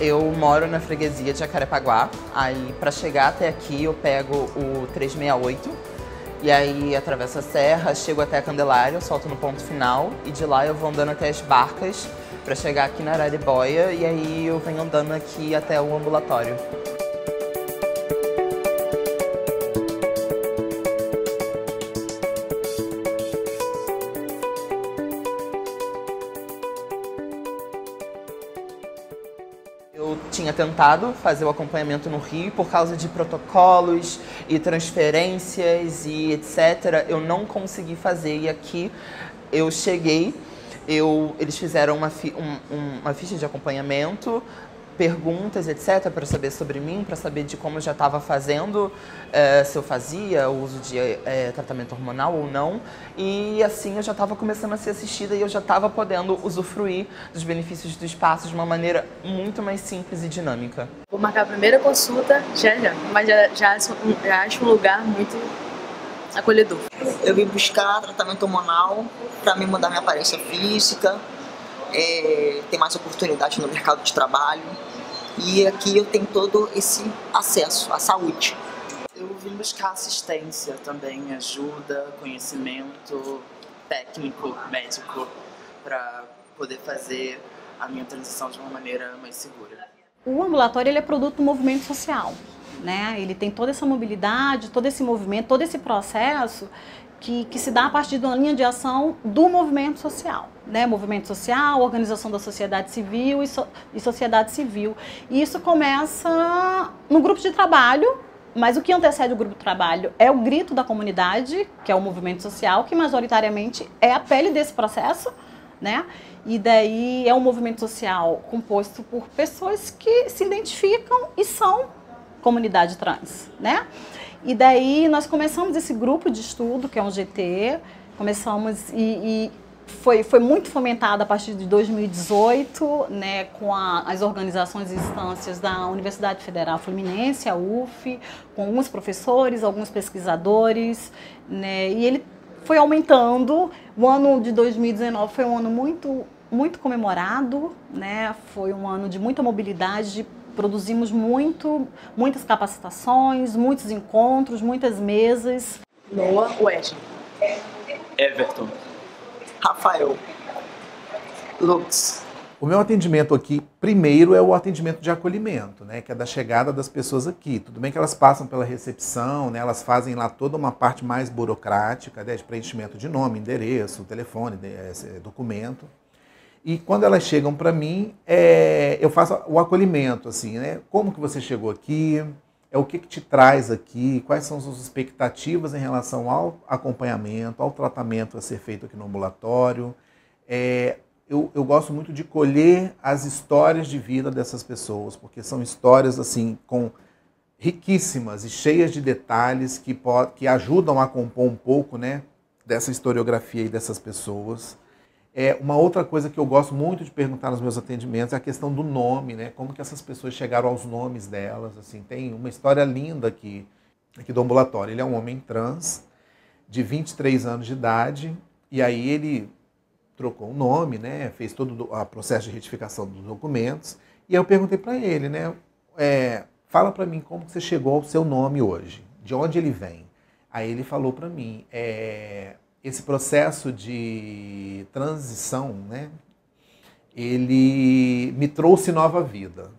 Eu moro na freguesia de Jacarepaguá. Aí, para chegar até aqui, eu pego o 368. E aí, atravesso a serra, chego até a Candelária, solto no ponto final. E de lá eu vou andando até as barcas para chegar aqui na Araribóia. E aí, eu venho andando aqui até o ambulatório. Tinha tentado fazer o acompanhamento no Rio por causa de protocolos e transferências e etc. Eu não consegui fazer e aqui eu cheguei, eu, eles fizeram uma, fi, um, uma ficha de acompanhamento, perguntas, etc., para saber sobre mim, para saber de como eu já estava fazendo, é, se eu fazia o uso de é, tratamento hormonal ou não. E assim eu já estava começando a ser assistida e eu já estava podendo usufruir dos benefícios do espaço de uma maneira muito mais simples e dinâmica. Vou marcar a primeira consulta já já, mas já, já, já acho um lugar muito acolhedor. Eu vim buscar tratamento hormonal para me mudar minha aparência física, é, ter mais oportunidades no mercado de trabalho. E aqui eu tenho todo esse acesso à saúde. Eu vim buscar assistência também, ajuda, conhecimento técnico, médico, para poder fazer a minha transição de uma maneira mais segura. O ambulatório ele é produto do movimento social. Né? Ele tem toda essa mobilidade, todo esse movimento, todo esse processo que, que se dá a partir de uma linha de ação do movimento social. Né? Movimento social, organização da sociedade civil e, so, e sociedade civil. E isso começa no grupo de trabalho, mas o que antecede o grupo de trabalho é o grito da comunidade, que é o movimento social, que majoritariamente é a pele desse processo, né? E daí é um movimento social composto por pessoas que se identificam e são comunidade trans, né? E daí nós começamos esse grupo de estudo, que é um GT, começamos e, e foi, foi muito fomentado a partir de 2018, né, com a, as organizações e instâncias da Universidade Federal Fluminense, a UF, com alguns professores, alguns pesquisadores, né, e ele foi aumentando. O ano de 2019 foi um ano muito, muito comemorado, né, foi um ano de muita mobilidade, produzimos muito, muitas capacitações, muitos encontros, muitas mesas. Noah Wesley. Everton. Rafael. Lux. O meu atendimento aqui, primeiro, é o atendimento de acolhimento, né, que é da chegada das pessoas aqui. Tudo bem que elas passam pela recepção, né, elas fazem lá toda uma parte mais burocrática, né, de preenchimento de nome, endereço, telefone, documento. E quando elas chegam para mim, é, eu faço o acolhimento, assim, né? Como que você chegou aqui? É o que, que te traz aqui? Quais são as suas expectativas em relação ao acompanhamento, ao tratamento a ser feito aqui no ambulatório? É, eu, eu gosto muito de colher as histórias de vida dessas pessoas, porque são histórias assim com riquíssimas e cheias de detalhes que, que ajudam a compor um pouco, né, dessa historiografia e dessas pessoas. É, uma outra coisa que eu gosto muito de perguntar nos meus atendimentos é a questão do nome, né? Como que essas pessoas chegaram aos nomes delas, assim. Tem uma história linda aqui, aqui do ambulatório. Ele é um homem trans, de 23 anos de idade, e aí ele trocou o nome, né? Fez todo o processo de retificação dos documentos. E aí eu perguntei para ele, né? É, fala para mim como que você chegou ao seu nome hoje, de onde ele vem. Aí ele falou para mim, é, esse processo de transição, né, ele me trouxe nova vida.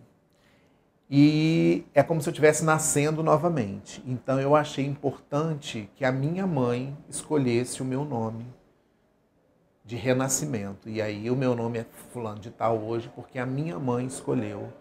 E é como se eu estivesse nascendo novamente. Então eu achei importante que a minha mãe escolhesse o meu nome de renascimento. E aí o meu nome é fulano de tal hoje porque a minha mãe escolheu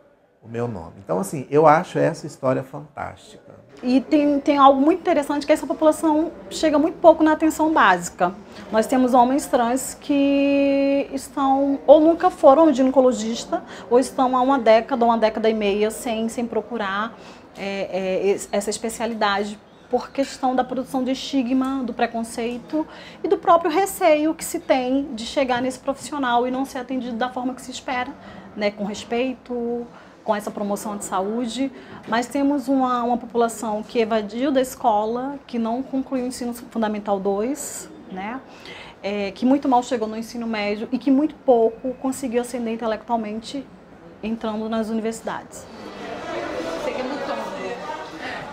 o meu nome. Então, assim, eu acho essa história fantástica. E tem, tem algo muito interessante que essa população chega muito pouco na atenção básica. Nós temos homens trans que estão ou nunca foram ginecologista ou estão há uma década, uma década e meia sem, sem procurar é, é, essa especialidade por questão da produção de estigma, do preconceito e do próprio receio que se tem de chegar nesse profissional e não ser atendido da forma que se espera, né, com respeito, com essa promoção de saúde, mas temos uma, uma população que evadiu da escola, que não concluiu o ensino fundamental 2, né? É, que muito mal chegou no ensino médio e que muito pouco conseguiu ascender intelectualmente entrando nas universidades.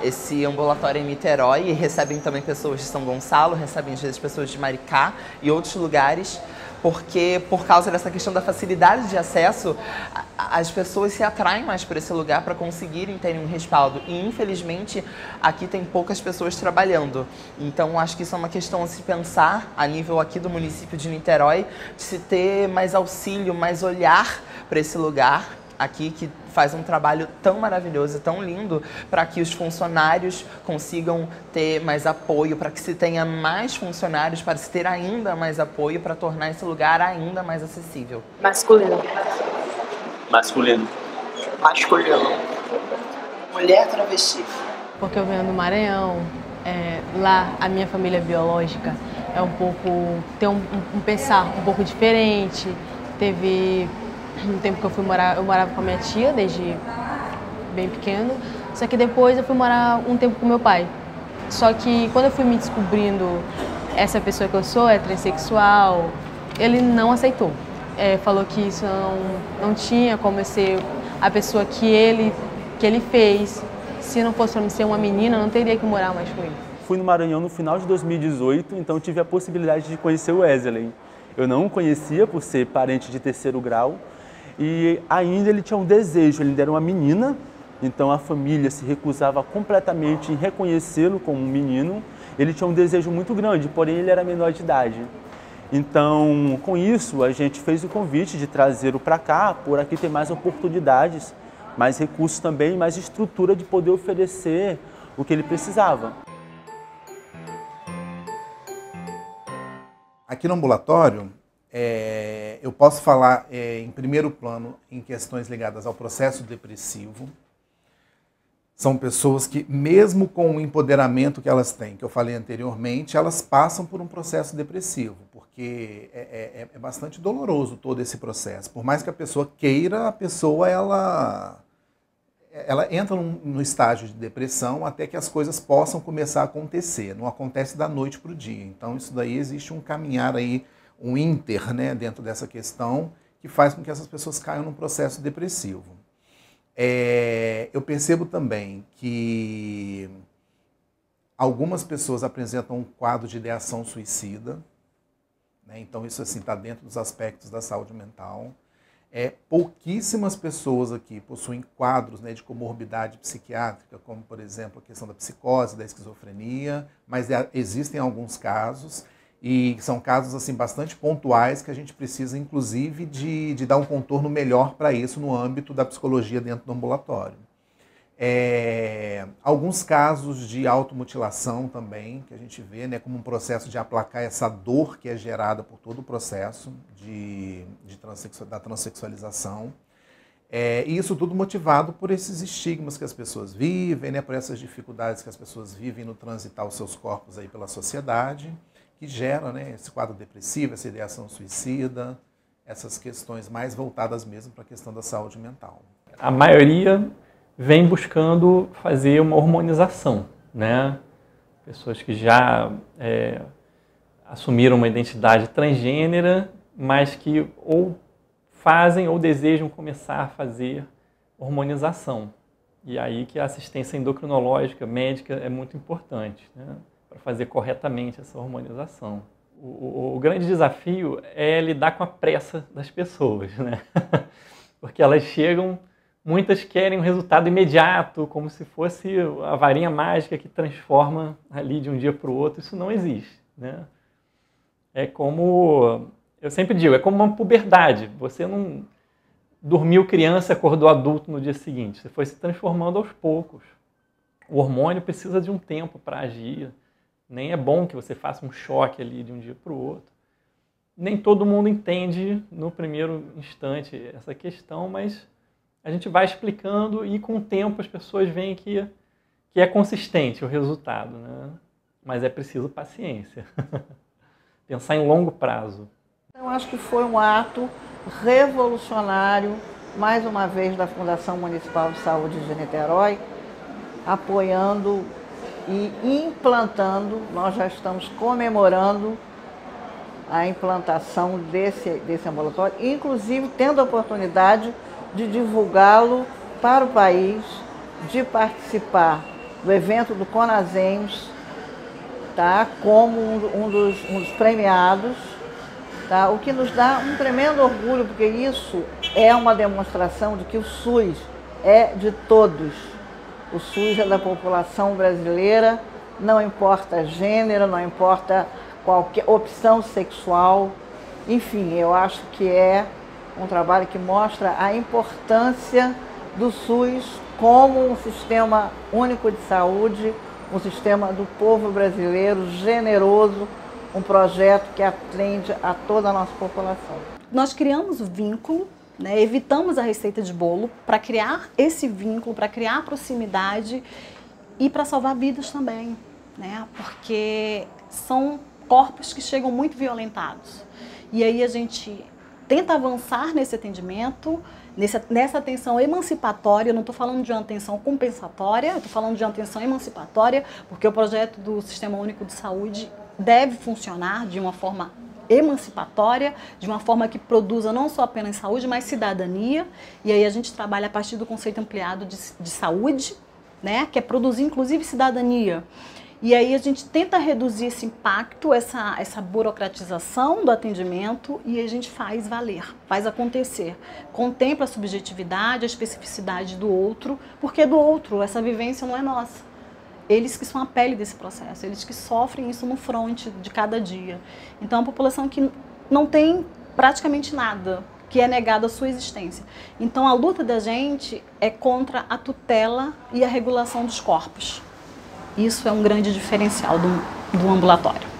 esse ambulatório em Niterói e recebem também pessoas de São Gonçalo, recebem às vezes pessoas de Maricá e outros lugares, porque por causa dessa questão da facilidade de acesso, as pessoas se atraem mais por esse lugar para conseguirem ter um respaldo. E infelizmente aqui tem poucas pessoas trabalhando. Então acho que isso é uma questão a se pensar a nível aqui do município de Niterói, de se ter mais auxílio, mais olhar para esse lugar aqui que faz um trabalho tão maravilhoso, tão lindo, para que os funcionários consigam ter mais apoio, para que se tenha mais funcionários, para se ter ainda mais apoio, para tornar esse lugar ainda mais acessível. Masculino. Masculino. Masculino. Mulher travesti. Porque eu venho do Maranhão, é, lá a minha família biológica é um pouco tem um, um, um pensar um pouco diferente. Teve no tempo que eu fui morar, eu morava com a minha tia desde bem pequeno. Só que depois eu fui morar um tempo com meu pai. Só que quando eu fui me descobrindo essa pessoa que eu sou, é transexual, ele não aceitou. É, falou que isso não, não tinha como ser a pessoa que ele, que ele fez. Se não fosse para ser uma menina, eu não teria que morar mais com ele. Fui no Maranhão no final de 2018, então tive a possibilidade de conhecer o Wesley. Eu não o conhecia por ser parente de terceiro grau, e ainda ele tinha um desejo, ele ainda era uma menina, então a família se recusava completamente em reconhecê-lo como um menino. Ele tinha um desejo muito grande, porém ele era menor de idade. Então, com isso, a gente fez o convite de trazê-lo para cá, por aqui tem mais oportunidades, mais recursos também, mais estrutura de poder oferecer o que ele precisava. Aqui no ambulatório, é, eu posso falar é, em primeiro plano em questões ligadas ao processo depressivo. São pessoas que, mesmo com o empoderamento que elas têm, que eu falei anteriormente, elas passam por um processo depressivo, porque é, é, é, é bastante doloroso todo esse processo. Por mais que a pessoa queira, a pessoa ela, ela entra num, no estágio de depressão até que as coisas possam começar a acontecer. Não acontece da noite para o dia. Então, isso daí existe um caminhar aí um inter né, dentro dessa questão que faz com que essas pessoas caiam num processo depressivo. É, eu percebo também que algumas pessoas apresentam um quadro de ideação suicida, né, então isso assim está dentro dos aspectos da saúde mental. É, pouquíssimas pessoas aqui possuem quadros né, de comorbidade psiquiátrica, como por exemplo a questão da psicose, da esquizofrenia, mas é, existem alguns casos e são casos assim bastante pontuais que a gente precisa, inclusive, de, de dar um contorno melhor para isso no âmbito da psicologia dentro do ambulatório. É, alguns casos de automutilação também, que a gente vê né, como um processo de aplacar essa dor que é gerada por todo o processo de, de transexual, da transexualização. É, e isso tudo motivado por esses estigmas que as pessoas vivem, né, por essas dificuldades que as pessoas vivem no transitar os seus corpos aí pela sociedade que gera né, esse quadro depressivo, essa ideação suicida, essas questões mais voltadas mesmo para a questão da saúde mental. A maioria vem buscando fazer uma hormonização, né? Pessoas que já é, assumiram uma identidade transgênera, mas que ou fazem ou desejam começar a fazer hormonização. E aí que a assistência endocrinológica médica é muito importante. Né? Para fazer corretamente essa hormonização. O, o, o, grande desafio é lidar com a pressa das pessoas, né? Porque elas chegam, muitas querem um resultado imediato, como se fosse a varinha mágica que transforma ali de um dia para o outro. Isso não existe, né? É como, eu sempre digo, é como uma puberdade. Você não dormiu criança, acordou adulto no dia seguinte. Você foi se transformando aos poucos. O hormônio precisa de um tempo para agir nem é bom que você faça um choque ali de um dia para o outro. Nem todo mundo entende no primeiro instante essa questão, mas a gente vai explicando e com o tempo as pessoas veem que, que é consistente o resultado. Né? Mas é preciso paciência. Pensar em longo prazo. Eu acho que foi um ato revolucionário, mais uma vez, da Fundação Municipal de Saúde de Niterói, apoiando e implantando, nós já estamos comemorando a implantação desse, desse ambulatório, inclusive tendo a oportunidade de divulgá-lo para o país, de participar do evento do Conasems, tá? como um, dos, um dos premiados, tá? o que nos dá um tremendo orgulho, porque isso é uma demonstração de que o SUS é de todos. O SUS é da população brasileira, não importa gênero, não importa qualquer opção sexual. Enfim, eu acho que é um trabalho que mostra a importância do SUS como um sistema único de saúde, um sistema do povo brasileiro generoso, um projeto que atende a toda a nossa população. Nós criamos o vínculo, né, evitamos a receita de bolo para criar esse vínculo, para criar proximidade e para salvar vidas também, né, porque são corpos que chegam muito violentados. E aí a gente tenta avançar nesse atendimento, nessa, atenção emancipatória, não estou falando de uma atenção compensatória, estou falando de uma atenção emancipatória, porque o projeto do Sistema Único de Saúde deve funcionar de uma forma emancipatória, de uma forma que produza não só apenas saúde, mas cidadania. E aí a gente trabalha a partir do conceito ampliado de, de saúde, né, que é produzir inclusive cidadania. E aí a gente tenta reduzir esse impacto, essa, essa burocratização do atendimento e a gente faz valer, faz acontecer. Contempla a subjetividade, a especificidade do outro, porque do outro, essa vivência não é nossa. Eles que são a pele desse processo, eles que sofrem isso no fronte de cada dia. Então, é uma população que não tem praticamente nada, que é negada a sua existência. Então, a luta da gente é contra a tutela e a regulação dos corpos. Isso é um grande diferencial do, do ambulatório.